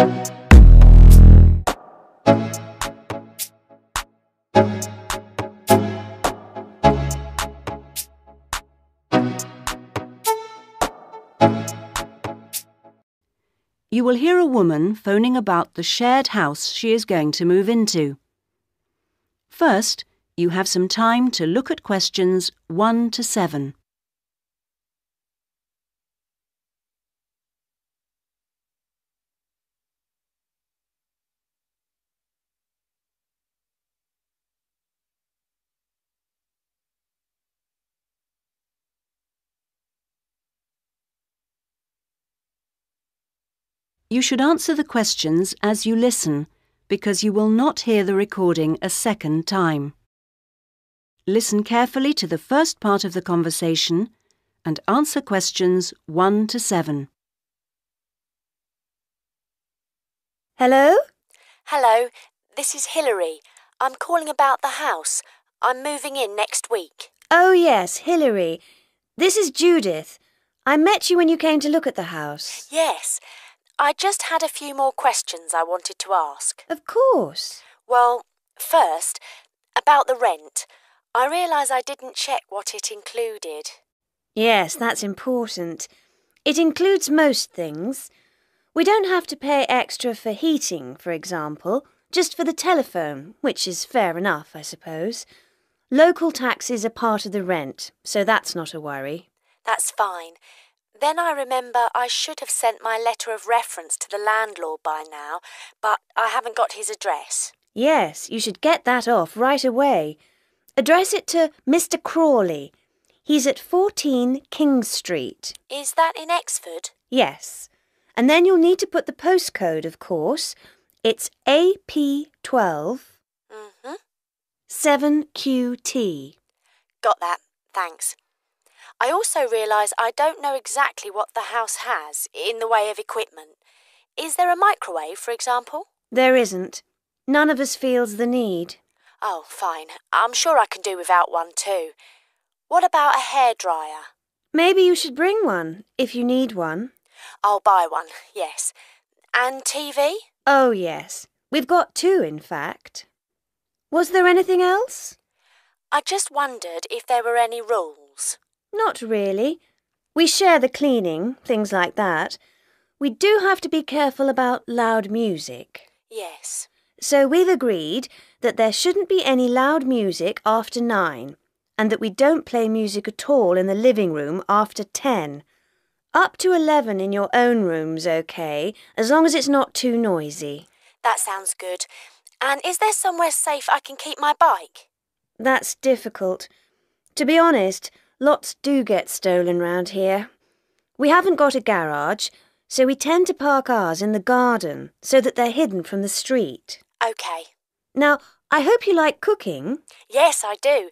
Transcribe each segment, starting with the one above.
You will hear a woman phoning about the shared house she is going to move into. First, you have some time to look at questions 1 to 7. You should answer the questions as you listen because you will not hear the recording a second time. Listen carefully to the first part of the conversation and answer questions 1 to 7. Hello? Hello, this is Hilary. I'm calling about the house. I'm moving in next week. Oh, yes, Hilary. This is Judith. I met you when you came to look at the house. Yes, I just had a few more questions I wanted to ask. Of course. Well, first, about the rent. I realise I didn't check what it included. Yes, that's important. It includes most things. We don't have to pay extra for heating, for example, just for the telephone, which is fair enough, I suppose. Local taxes are part of the rent, so that's not a worry. That's fine. Then I remember I should have sent my letter of reference to the landlord by now, but I haven't got his address. Yes, you should get that off right away. Address it to Mr. Crawley. He's at 14 King Street. Is that in Exford? Yes. And then you'll need to put the postcode, of course. It's AP12 Mm-hmm. 7QT. Got that. Thanks. I also realise I don't know exactly what the house has in the way of equipment. Is there a microwave, for example? There isn't. None of us feels the need. Oh, fine. I'm sure I can do without one too. What about a hairdryer? Maybe you should bring one, if you need one. I'll buy one, yes. And TV? Oh, yes. We've got two, in fact. Was there anything else? I just wondered if there were any rules. Not really. We share the cleaning, things like that. We do have to be careful about loud music. Yes. So we've agreed that there shouldn't be any loud music after nine, and that we don't play music at all in the living room after ten. Up to eleven in your own room's okay, as long as it's not too noisy. That sounds good. And is there somewhere safe I can keep my bike? That's difficult. To be honest, lots do get stolen round here. We haven't got a garage, so we tend to park ours in the garden so that they're hidden from the street. OK. Now, I hope you like cooking. Yes, I do.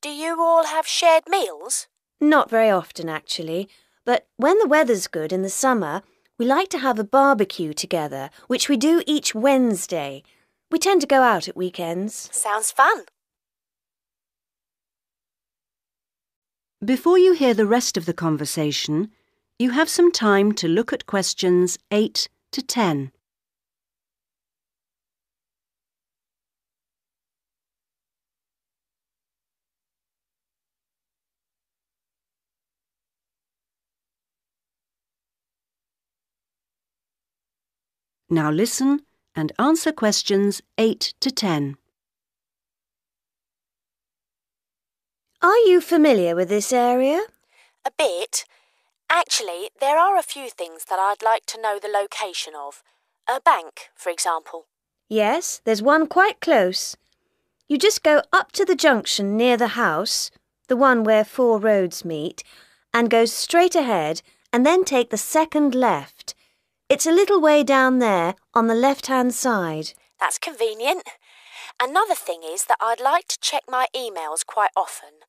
Do you all have shared meals? Not very often, actually, but when the weather's good in the summer, we like to have a barbecue together, which we do each Wednesday. We tend to go out at weekends. Sounds fun. Before you hear the rest of the conversation, you have some time to look at questions 8 to 10. Now listen and answer questions 8 to 10. Are you familiar with this area? A bit. Actually, there are a few things that I'd like to know the location of. A bank, for example. Yes, there's one quite close. You just go up to the junction near the house, the one where four roads meet, and go straight ahead and then take the second left. It's a little way down there on the left hand side. That's convenient. Another thing is that I'd like to check my emails quite often.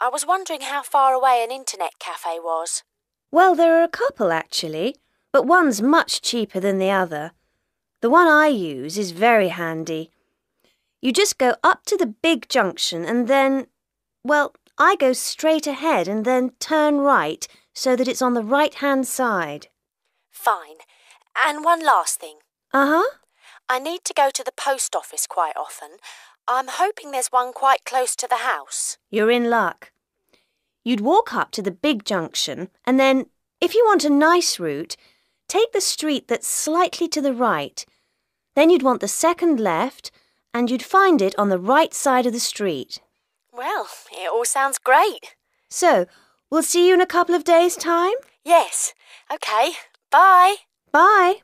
I was wondering how far away an internet cafe was. Well, there are a couple actually, but one's much cheaper than the other. The one I use is very handy. You just go up to the big junction and then, well, I go straight ahead and then turn right so that it's on the right hand side. Fine. And one last thing. Uh huh. I need to go to the post office quite often. I'm hoping there's one quite close to the house. You're in luck. You'd walk up to the big junction, and then, if you want a nice route, take the street that's slightly to the right. Then you'd want the second left, and you'd find it on the right side of the street. Well, it all sounds great. So, we'll see you in a couple of days' time? Yes. OK. Bye. Bye.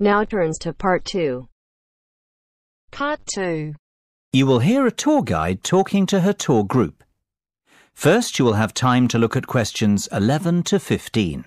Now turns to part two. Part 2. You will hear a tour guide talking to her tour group. First, you will have time to look at questions 11 to 15.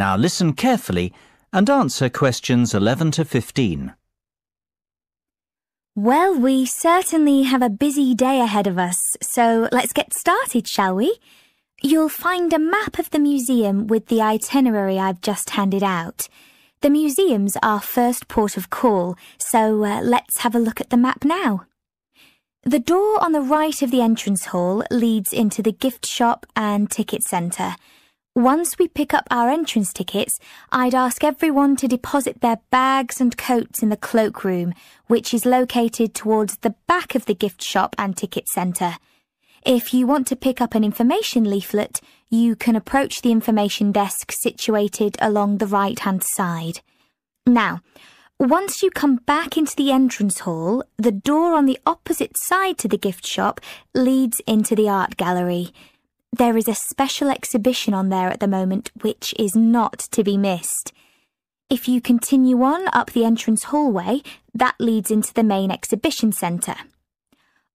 Now listen carefully and answer questions 11 to 15. Well, we certainly have a busy day ahead of us, so let's get started, shall we? You'll find a map of the museum with the itinerary I've just handed out. The museum's our first port of call, so uh, let's have a look at the map now. The door on the right of the entrance hall leads into the gift shop and ticket centre. Once we pick up our entrance tickets, I'd ask everyone to deposit their bags and coats in the cloakroom, which is located towards the back of the gift shop and ticket centre. If you want to pick up an information leaflet, you can approach the information desk situated along the right-hand side. Now, once you come back into the entrance hall, the door on the opposite side to the gift shop leads into the art gallery. There is a special exhibition on there at the moment which is not to be missed. If you continue on up the entrance hallway, that leads into the main exhibition centre.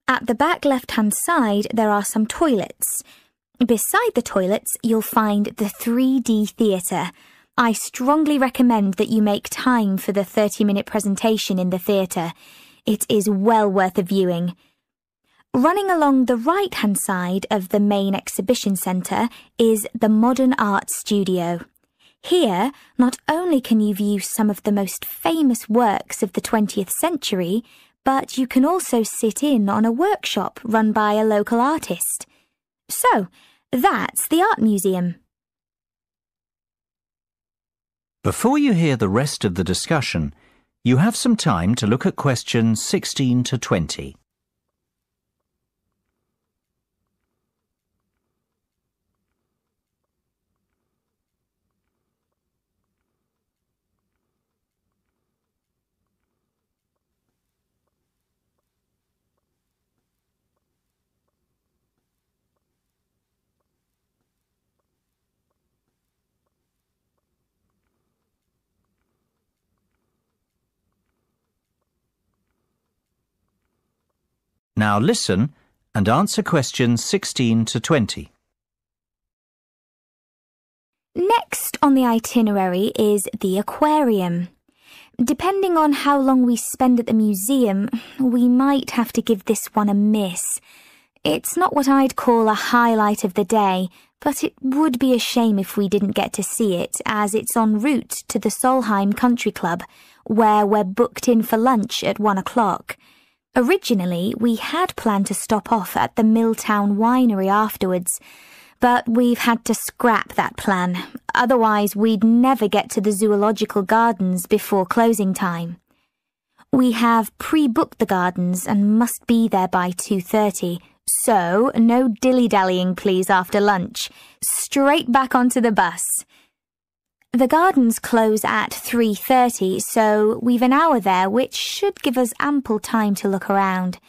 At the back left-hand side, there are some toilets. Beside the toilets, you'll find the 3D theatre. I strongly recommend that you make time for the 30-minute presentation in the theatre. It is well worth a viewing. Running along the right-hand side of the main exhibition centre is the Modern Art Studio. Here, not only can you view some of the most famous works of the 20th century, but you can also sit in on a workshop run by a local artist. So, that's the Art Museum. Before you hear the rest of the discussion, you have some time to look at questions 16 to 20. Now listen and answer questions 16 to 20. Next on the itinerary is the aquarium. Depending on how long we spend at the museum, we might have to give this one a miss. It's not what I'd call a highlight of the day, but it would be a shame if we didn't get to see it, as it's en route to the Solheim Country Club, where we're booked in for lunch at one o'clock. Originally, we had planned to stop off at the Milltown Winery afterwards, but we've had to scrap that plan. Otherwise, we'd never get to the zoological gardens before closing time. We have pre-booked the gardens and must be there by 2.30. So, no dilly-dallying please after lunch. Straight back onto the bus. The gardens close at 3.30, so we've an hour there which should give us ample time to look around.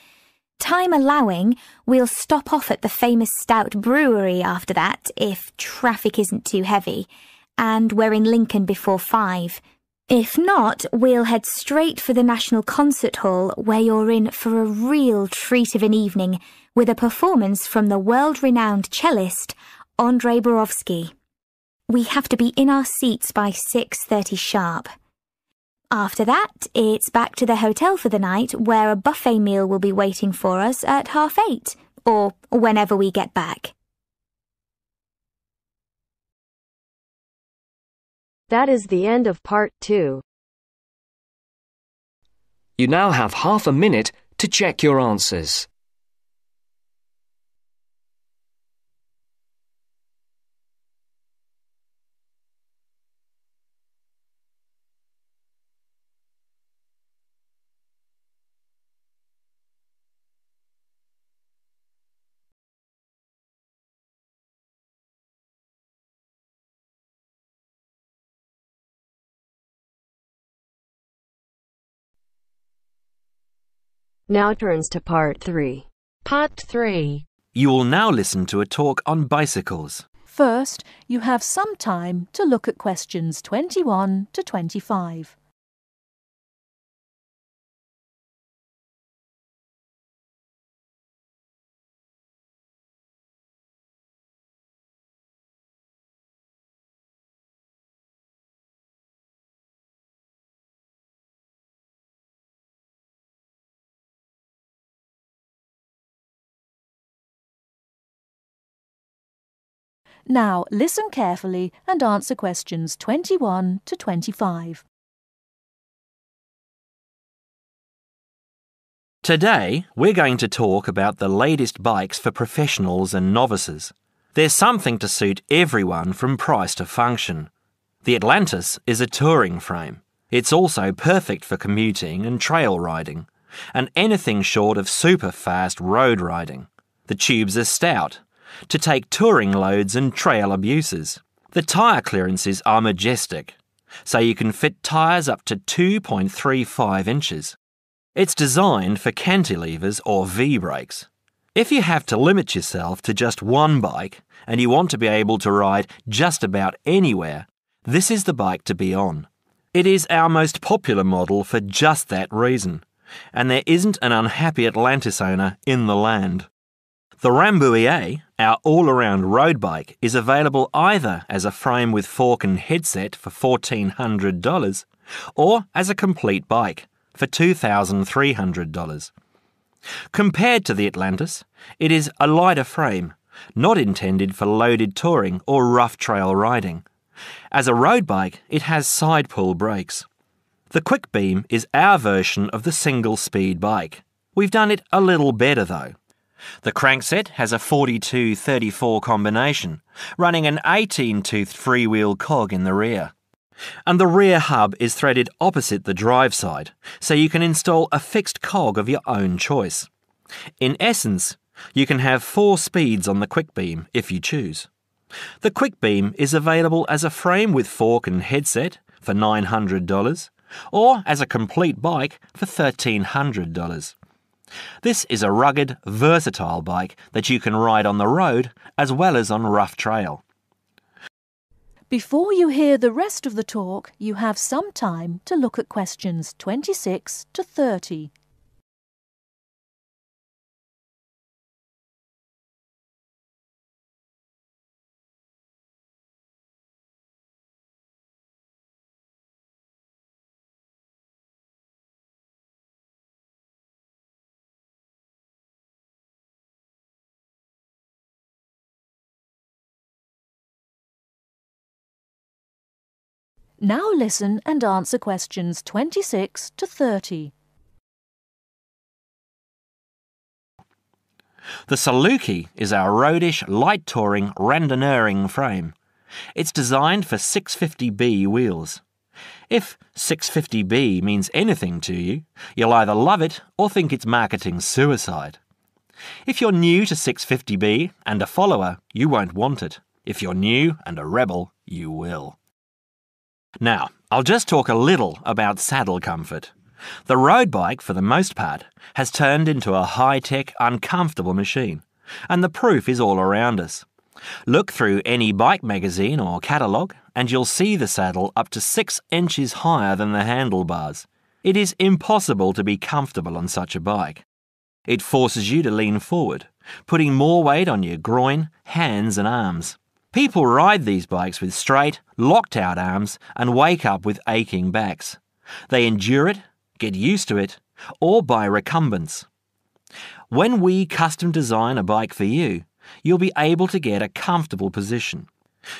Time allowing, we'll stop off at the famous Stout Brewery after that, if traffic isn't too heavy, and we're in Lincoln before five. If not, we'll head straight for the National Concert Hall, where you're in for a real treat of an evening with a performance from the world-renowned cellist Andrei Borovsky. We have to be in our seats by 6.30 sharp. After that, it's back to the hotel for the night where a buffet meal will be waiting for us at half eight, or whenever we get back. That is the end of part two. You now have half a minute to check your answers. Now turns to part three. Part 3. You will now listen to a talk on bicycles. First, you have some time to look at questions 21 to 25. Now, listen carefully and answer questions 21 to 25. Today, we're going to talk about the latest bikes for professionals and novices. There's something to suit everyone from price to function. The Atlantis is a touring frame. It's also perfect for commuting and trail riding, and anything short of super fast road riding. The tubes are stout, to take touring loads and trail abuses. The tyre clearances are majestic, so you can fit tyres up to 2.35 inches. It's designed for cantilevers or V brakes. If you have to limit yourself to just one bike and you want to be able to ride just about anywhere, this is the bike to be on. It is our most popular model for just that reason, and there isn't an unhappy Atlantis owner in the land. The Rambouillet, our all-around road bike, is available either as a frame with fork and headset for $1,400 or as a complete bike for $2,300. Compared to the Atlantis, it is a lighter frame, not intended for loaded touring or rough trail riding. As a road bike, it has side pull brakes. The Quick Beam is our version of the single speed bike. We've done it a little better though. The crankset has a 42 34 combination, running an 18 toothed freewheel cog in the rear. And the rear hub is threaded opposite the drive side, so you can install a fixed cog of your own choice. In essence, you can have four speeds on the Quick Beam if you choose. The Quick Beam is available as a frame with fork and headset for $900 or as a complete bike for $1,300. This is a rugged, versatile bike that you can ride on the road as well as on rough trail. Before you hear the rest of the talk, you have some time to look at questions 26 to 30. Now listen and answer questions 26 to 30. The Saluki is our roadish, light touring, randonneuring frame. It's designed for 650B wheels. If 650B means anything to you, you'll either love it or think it's marketing suicide. If you're new to 650B and a follower, you won't want it. If you're new and a rebel, you will. Now, I'll just talk a little about saddle comfort. The road bike, for the most part, has turned into a high tech, uncomfortable machine, and the proof is all around us. Look through any bike magazine or catalogue, and you'll see the saddle up to six inches higher than the handlebars. It is impossible to be comfortable on such a bike. It forces you to lean forward, putting more weight on your groin, hands, and arms. People ride these bikes with straight, locked out arms and wake up with aching backs. They endure it, get used to it, or buy recumbents. When we custom design a bike for you, you'll be able to get a comfortable position.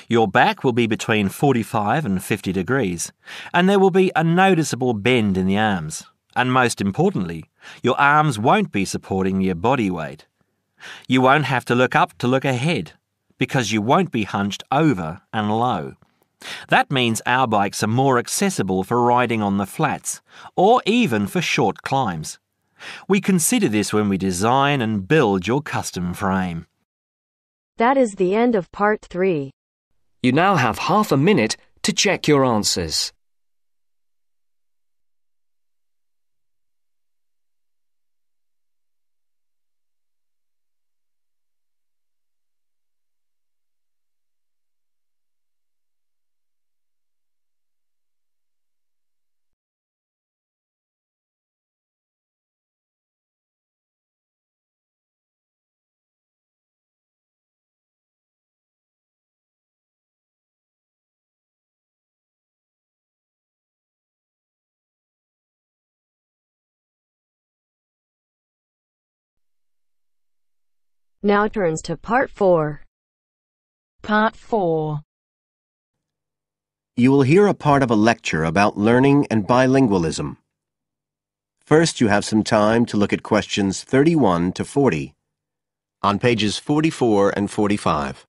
Your back will be between 45 and 50 degrees, and there will be a noticeable bend in the arms. And most importantly, your arms won't be supporting your body weight. You won't have to look up to look ahead, because you won't be hunched over and low. That means our bikes are more accessible for riding on the flats, or even for short climbs. We consider this when we design and build your custom frame. That is the end of part 3. You now have half a minute to check your answers. Now turns to part 4. Part 4. You will hear a part of a lecture about learning and bilingualism. First, you have some time to look at questions 31 to 40 on pages 44 and 45.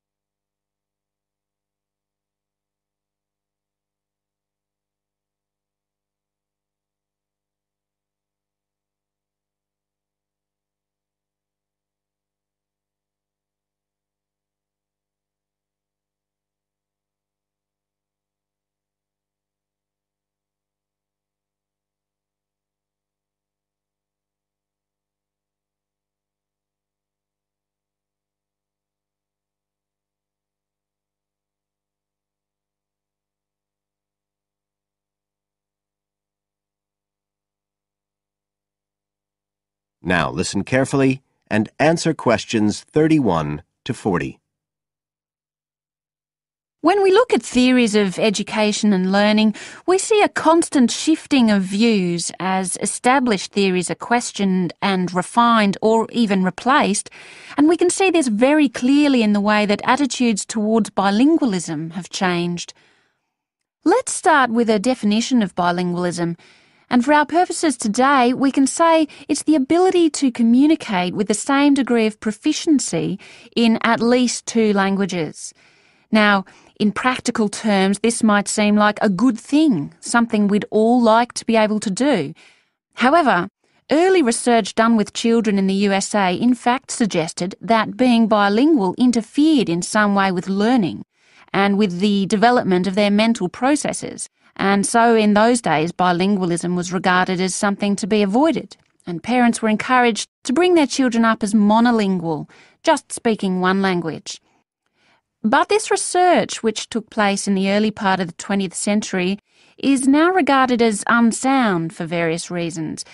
Now listen carefully and answer questions 31 to 40. When we look at theories of education and learning, we see a constant shifting of views as established theories are questioned and refined or even replaced, and we can see this very clearly in the way that attitudes towards bilingualism have changed. Let's start with a definition of bilingualism. And for our purposes today, we can say it's the ability to communicate with the same degree of proficiency in at least two languages. Now, in practical terms, this might seem like a good thing, something we'd all like to be able to do. However, early research done with children in the USA in fact suggested that being bilingual interfered in some way with learning and with the development of their mental processes. And so in those days, bilingualism was regarded as something to be avoided, and parents were encouraged to bring their children up as monolingual, just speaking one language. But this research, which took place in the early part of the 20th century, is now regarded as unsound for various reasons,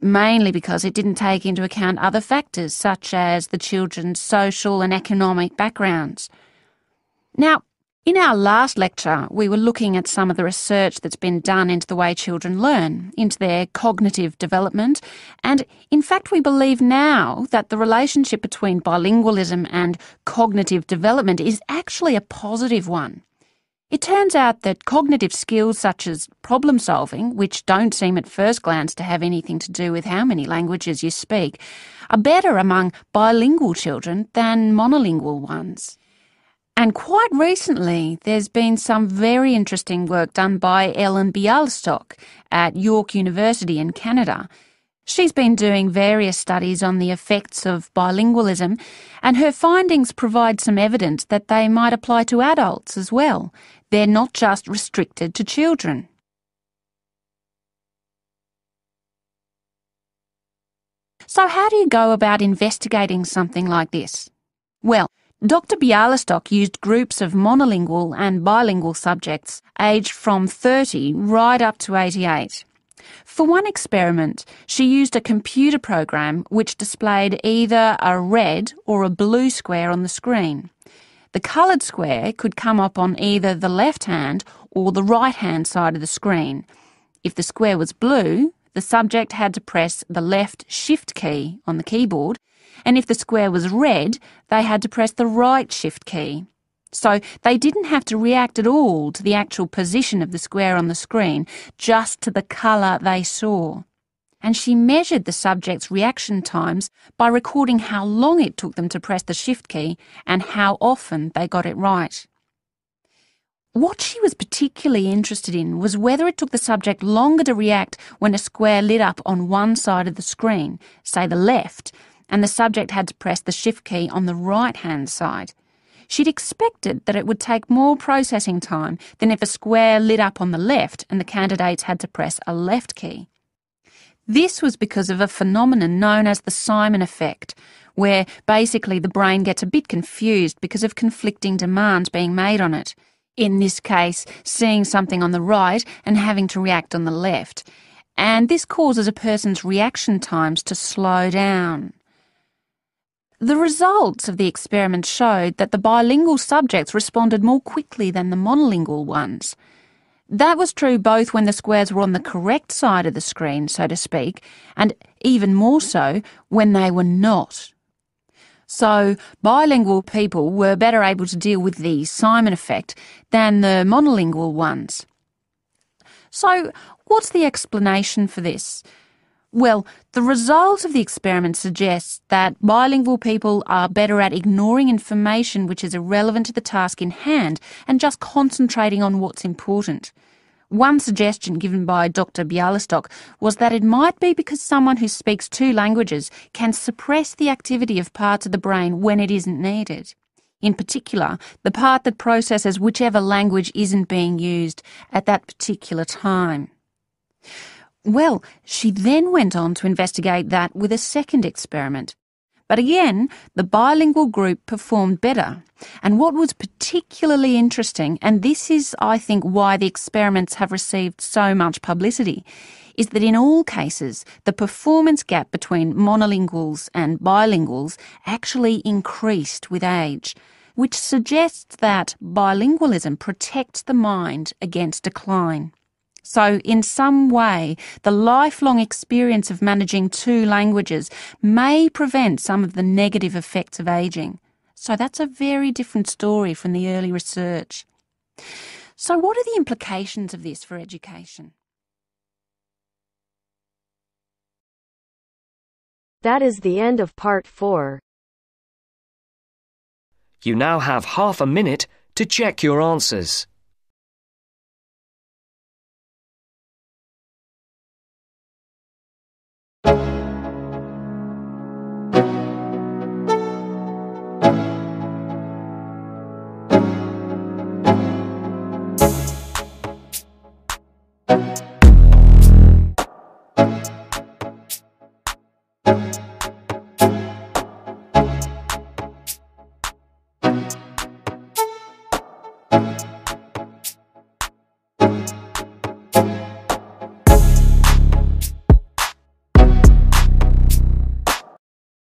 mainly because it didn't take into account other factors such as the children's social and economic backgrounds. Now, in our last lecture, we were looking at some of the research that's been done into the way children learn, into their cognitive development, and in fact, we believe now that the relationship between bilingualism and cognitive development is actually a positive one. It turns out that cognitive skills such as problem solving, which don't seem at first glance to have anything to do with how many languages you speak, are better among bilingual children than monolingual ones. And quite recently, there's been some very interesting work done by Ellen Bialystok at York University in Canada. She's been doing various studies on the effects of bilingualism, and her findings provide some evidence that they might apply to adults as well. They're not just restricted to children. So, how do you go about investigating something like this? Well, Dr. Bialystok used groups of monolingual and bilingual subjects aged from 30 right up to 88. For one experiment, she used a computer program which displayed either a red or a blue square on the screen. The coloured square could come up on either the left hand or the right hand side of the screen. If the square was blue, the subject had to press the left shift key on the keyboard, and if the square was red, they had to press the right shift key. So they didn't have to react at all to the actual position of the square on the screen, just to the colour they saw. And she measured the subject's reaction times by recording how long it took them to press the shift key and how often they got it right. What she was particularly interested in was whether it took the subject longer to react when a square lit up on one side of the screen, say the left, and the subject had to press the shift key on the right hand side. She'd expected that it would take more processing time than if a square lit up on the left and the candidates had to press a left key. This was because of a phenomenon known as the Simon effect, where basically the brain gets a bit confused because of conflicting demands being made on it in this case, seeing something on the right and having to react on the left. And this causes a person's reaction times to slow down. The results of the experiment showed that the bilingual subjects responded more quickly than the monolingual ones. That was true both when the squares were on the correct side of the screen, so to speak, and even more so when they were not. So bilingual people were better able to deal with the Simon effect than the monolingual ones. So what's the explanation for this? Well, the results of the experiment suggests that bilingual people are better at ignoring information which is irrelevant to the task in hand and just concentrating on what's important. One suggestion given by Dr. Bialystok was that it might be because someone who speaks two languages can suppress the activity of parts of the brain when it isn't needed. In particular, the part that processes whichever language isn't being used at that particular time. Well, she then went on to investigate that with a second experiment. But again, the bilingual group performed better. And what was particularly interesting, and this is, I think, why the experiments have received so much publicity, is that in all cases, the performance gap between monolinguals and bilinguals actually increased with age, which suggests that bilingualism protects the mind against decline. So, in some way, the lifelong experience of managing two languages may prevent some of the negative effects of ageing. So, that's a very different story from the early research. So, what are the implications of this for education? That is the end of part four. You now have half a minute to check your answers.